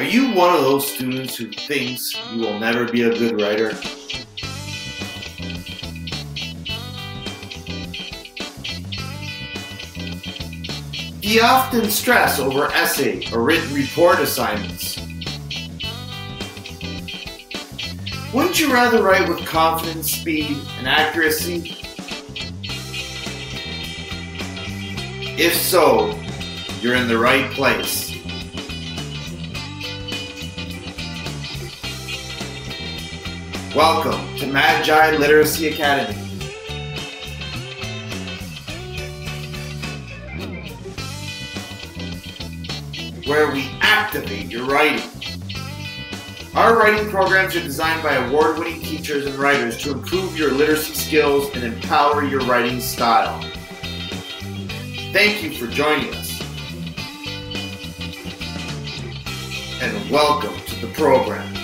Are you one of those students who thinks you will never be a good writer? You often stress over essay or written report assignments? Wouldn't you rather write with confidence, speed, and accuracy? If so, you're in the right place. Welcome to Magi Literacy Academy. Where we activate your writing. Our writing programs are designed by award winning teachers and writers to improve your literacy skills and empower your writing style. Thank you for joining us. And welcome to the program.